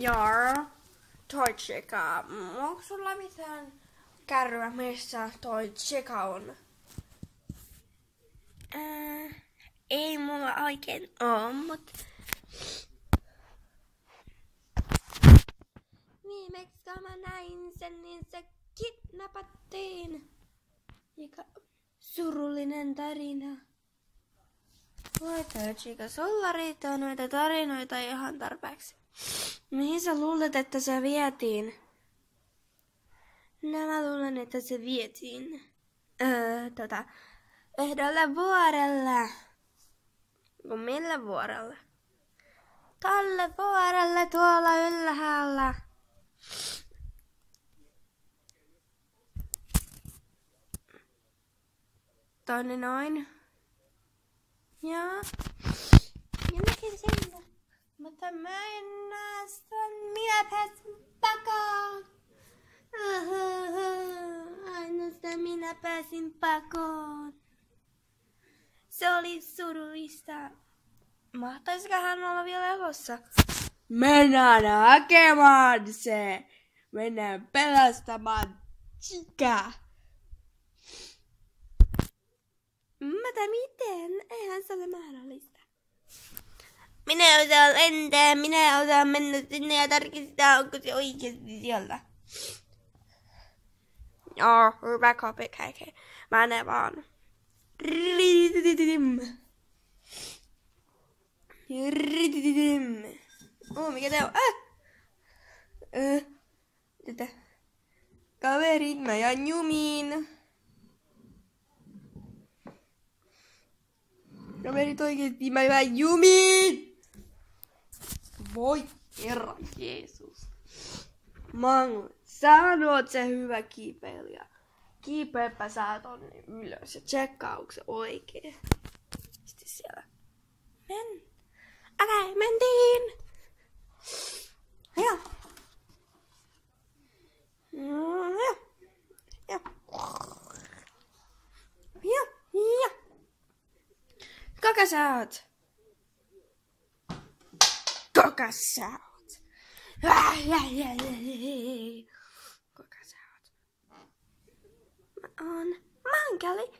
Joo. Toi Cheka. Onko sulla mitään kärryä, missä toi Cheka on? Äh, ei mulla oikein oo, mut... Viimeksi kun mä näin sen, niin se kidnappattiin. Mikä surullinen tarina. Voi Chika, sulla riittää noita tarinoita ihan tarpeeksi. Mihin sä luulet, että se vietiin? No mä luulen, että se vietiin. Öö, tota, ehdolle vuorelle. No millä vuorelle? Tolle vuorelle tuolla ylhäällä. Tonne noin. Ja mäkin sinne. Mutta mä en näe sitä. Minä pääsin pakoon. Ainoastaan minä pääsin pakoon. Se oli surullista. Mahtaisiko hän olla vielä elossa? Mennään hakemaan se. Mennään pelastamaan Chica. Mutta miten? Eihän se ole mahdollista. Minä osaan lentää, minä osaan mennä sinne ja tarkistaa, onko se oikeasti siellä. Joo, hyvä copycat. Mä ne vaan. Oh, mikä tää on? Äh! Äh. Tätä. Kaverit, mä jään jumiin. Kaverit oikeesti, mä jään jumiin! Voi kerran, Jeesus. Mangu, sä oot se hyvä kiipeilijä. Kiipeäpä sä tonne ylös ja tsekkaa, onko se oikee. Sitten siellä. Men. Okei, mentiin. Mm, Joo. Joo. Joo. Joo. Kuka sä oot? Oot? Kuka sä oot? Mä oon Mankali.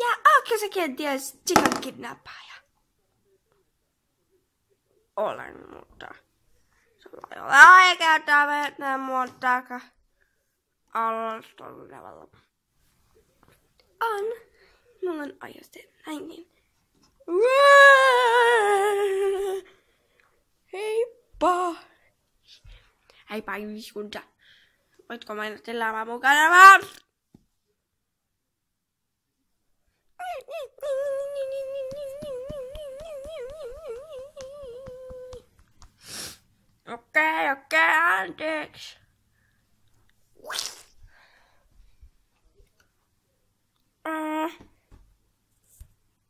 Ja ootko sä kenties Chikan kidnappaaja? Olen, mutta sulla ei ole oikeutta vetää mua taka alustolla tavalla. On. Mulla on ajoste näin niin. Heipa. Heipa, geh nicht runter. Heute kommt meine Stella, Mamo, Kalamar. Okay, okay, Alex.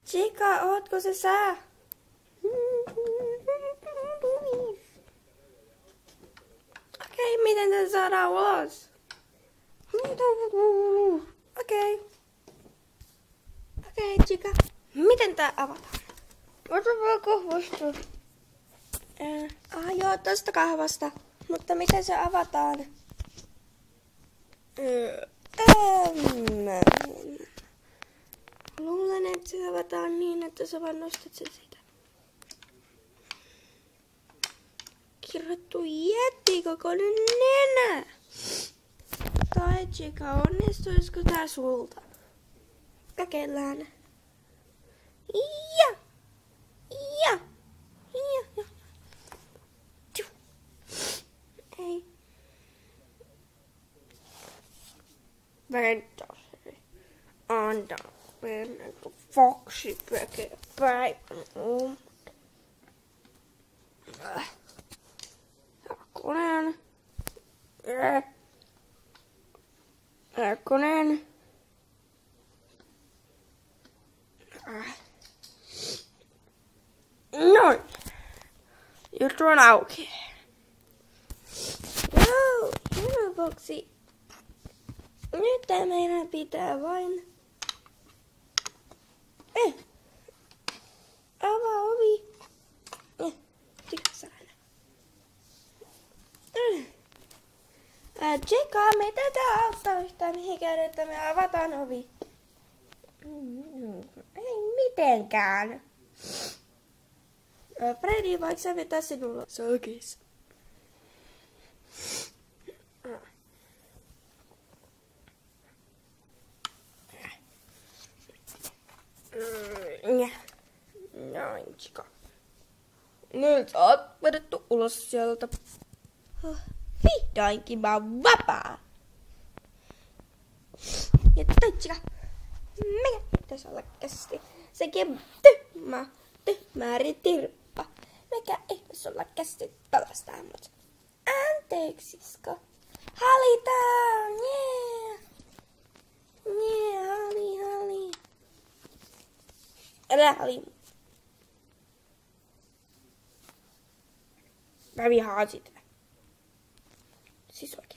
Chica, oot, kus sa? Miten se saadaan ulos? Okei. Okei, Chica. Miten tää avataan? Ota vaan kahvasta. Äh, ah, joo, tosta kahvasta. Mutta miten se avataan? Ähm, Luulen, että se avataan niin, että sä vaan nostat sen siitä. Kirjoittu jätti kokoinen nenä. Tai Chica, onnistuisiko tää sulta? Kokeillaan. Ja! Ja! Ja! ja. Ei. Vänta. Anta mennä, kun Foxi tekee päivän um. Jakkonen. Jakkonen. Noin. Juttu on auki. Joo, hieno boksi. Nyt tää meidän pitää vain... Eh. Avaa ovi. Eh. Tykkää aina. Ää, Tseka, meitä tää auttaa yhtään mihinkään, että me avataan ovi. Mm, Ei mitenkään. Ää, Freddy, voiko sä vetää sinulla? Sokis. Mm, Noin, Tseka. Nyt sä oot vedetty ulos sieltä. Huh, Vihdoinkin mä oon vapaa. Ja Tseka, meidän pitäisi olla kästi. Sekin tyhmä, tyhmä ritirppa. Mikä ihmis olla kästi pelastaa mut. Anteeksi, Sisko. Halitaan, yeah. Yeah, hali, hali. Älä hali. Mä vihaan sitä. Siis oikein.